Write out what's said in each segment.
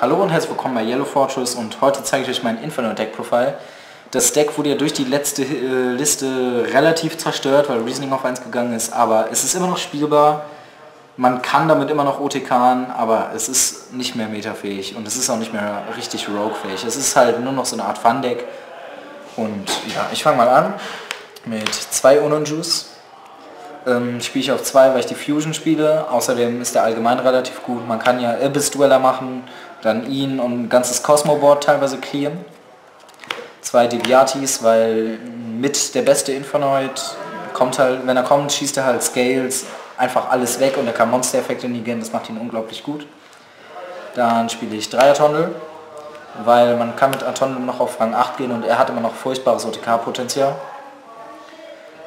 Hallo und herzlich willkommen bei Yellow Fortress und heute zeige ich euch mein Inferno Deck Profile. Das Deck wurde ja durch die letzte äh, Liste relativ zerstört, weil Reasoning auf 1 gegangen ist, aber es ist immer noch spielbar. Man kann damit immer noch OTKen, aber es ist nicht mehr metafähig und es ist auch nicht mehr richtig Rogue-fähig. Es ist halt nur noch so eine Art Fun-Deck. Und ja, ich fange mal an mit zwei Unon Juice. Ähm, spiele ich auf zwei, weil ich die Fusion spiele. Außerdem ist der allgemein relativ gut. Man kann ja Abyss-Dueller machen, dann ihn und ein ganzes Cosmo-Board teilweise clearen. Zwei Deviatis, weil mit der beste Infernoid kommt halt, wenn er kommt, schießt er halt Scales, einfach alles weg und er kann Monster-Effekte negieren, das macht ihn unglaublich gut. Dann spiele ich Dreier-Tondel, weil man kann mit Atondel noch auf Rang 8 gehen und er hat immer noch furchtbares OTK-Potenzial.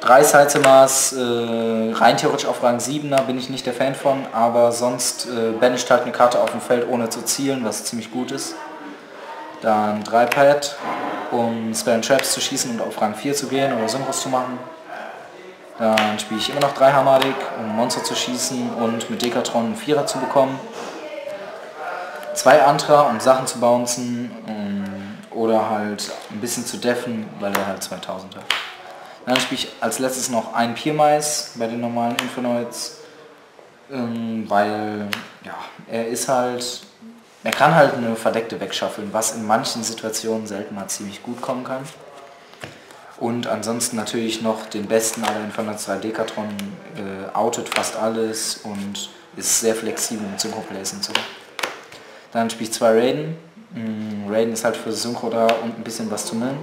Drei Sidezimmers, äh, rein theoretisch auf Rang 7er bin ich nicht der Fan von, aber sonst äh, banisht halt eine Karte auf dem Feld ohne zu zielen, was ziemlich gut ist. Dann 3 Pad, um Spell and Traps zu schießen und auf Rang 4 zu gehen oder Synchros zu machen. Dann spiele ich immer noch 3 Hamadik, um Monster zu schießen und mit Dekatron einen Vierer zu bekommen. Zwei Antra, um Sachen zu bouncen um, oder halt ein bisschen zu deffen, weil er halt 2000 hat. Dann spiele ich als letztes noch einen Piermais bei den normalen Infernoids, ähm, weil ja, er ist halt, er kann halt eine verdeckte wegschaffeln, was in manchen Situationen selten mal ziemlich gut kommen kann. Und ansonsten natürlich noch den besten aller Infernoids 3 Dekatron, äh, outet fast alles und ist sehr flexibel mit Synchro-Plays und so. Dann spiele ich zwei Raiden. Mm, Raiden ist halt für Synchro da und ein bisschen was zu millen.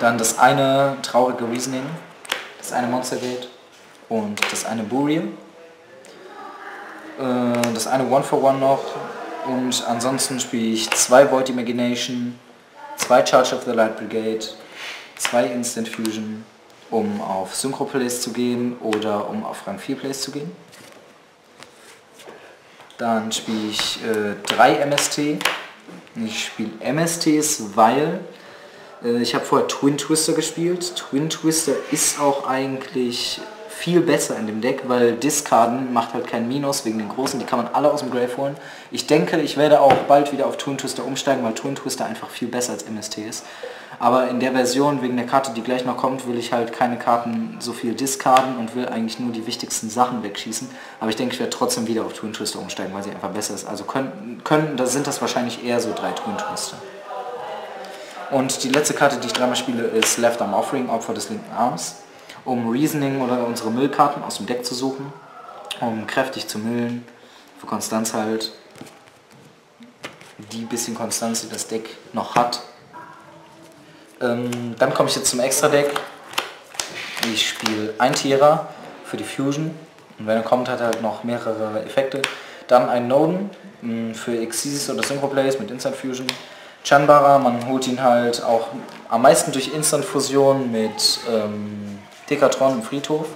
Dann das eine traurige Reasoning, das eine Monster Gate und das eine Burial. Äh, das eine One for One noch und ansonsten spiele ich zwei Void Imagination, zwei Charge of the Light Brigade, zwei Instant Fusion, um auf Synchro Plays zu gehen oder um auf Rang 4 Plays zu gehen. Dann spiele ich äh, drei MST. Ich spiele MSTs, weil ich habe vorher Twin Twister gespielt. Twin Twister ist auch eigentlich viel besser in dem Deck, weil Discarden macht halt kein Minus wegen den großen, die kann man alle aus dem Grave holen. Ich denke, ich werde auch bald wieder auf Twin Twister umsteigen, weil Twin Twister einfach viel besser als MST ist. Aber in der Version, wegen der Karte, die gleich noch kommt, will ich halt keine Karten so viel discarden und will eigentlich nur die wichtigsten Sachen wegschießen. Aber ich denke, ich werde trotzdem wieder auf Twin Twister umsteigen, weil sie einfach besser ist. Also können, können da sind das wahrscheinlich eher so drei Twin Twister. Und die letzte Karte, die ich dreimal spiele, ist Left Arm Offering, Opfer des linken Arms, um Reasoning oder unsere Müllkarten aus dem Deck zu suchen, um kräftig zu müllen, für Konstanz halt, die bisschen Konstanz, die das Deck noch hat. Ähm, dann komme ich jetzt zum Extra-Deck. Ich spiele ein Tierer für die Fusion und wenn er kommt, hat er halt noch mehrere Effekte. Dann ein Noden mm, für Exesis oder Synchro Plays mit Instant Fusion Chanbara, man holt ihn halt auch am meisten durch Instant-Fusion mit ähm, Dekatron im Friedhof.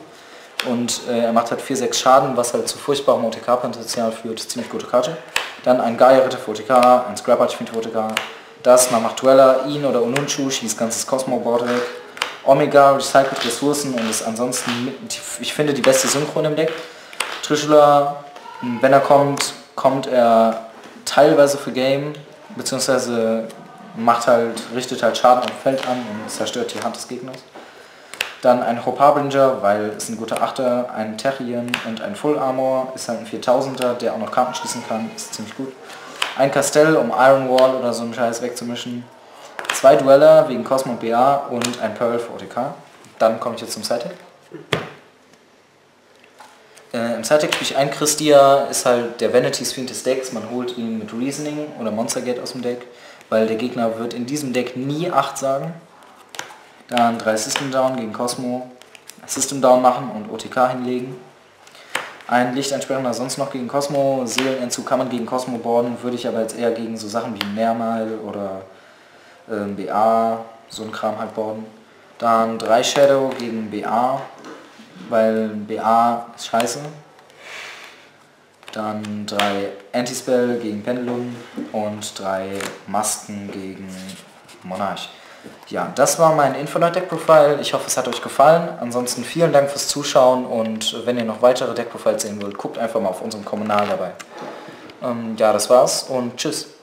Und äh, er macht halt 4-6 Schaden, was halt zu furchtbarem OTK-Potenzial führt. Ziemlich gute Karte. Dann ein Gaia-Ritter für OTK, ein Scrap Archfiend für OTK. Das, man macht Dweller, ihn oder Ununchu, schießt ganzes Cosmo-Board weg. Omega recycelt Ressourcen und ist ansonsten, ich finde, die beste Synchron im Deck. Trishula, wenn er kommt, kommt er teilweise für Game, beziehungsweise macht halt, richtet halt Schaden am Feld an und zerstört die Hand des Gegners. Dann ein Hope Harbinger, weil es ein guter Achter, ein Terrien und ein Full Armor, ist halt ein 4000er, der auch noch Karten schießen kann, ist ziemlich gut. Ein Castell, um Iron Wall oder so einen Scheiß wegzumischen. Zwei Dweller wegen Cosmo BA und ein Pearl für OTK. Dann komme ich jetzt zum Side äh, Im Sidetech spiele ich ein Christia, ist halt der Vanity's Fiend des Decks. Man holt ihn mit Reasoning oder Monster Gate aus dem Deck, weil der Gegner wird in diesem Deck nie 8 sagen. Dann 3 System Down gegen Cosmo, System Down machen und OTK hinlegen. Ein Lichtsprechender sonst noch gegen Cosmo, Seelenentzug kann man gegen Cosmo boarden, würde ich aber jetzt eher gegen so Sachen wie Mehrmal oder äh, BA, so ein Kram halt boarden. Dann 3 Shadow gegen BA, weil BA ist scheiße. Dann drei Anti-Spell gegen Pendulum und drei Masken gegen Monarch. Ja, das war mein Infinite Deck Profile. Ich hoffe, es hat euch gefallen. Ansonsten vielen Dank fürs Zuschauen und wenn ihr noch weitere Deck Profiles sehen wollt, guckt einfach mal auf unserem Kommunal dabei. Ähm, ja, das war's und tschüss.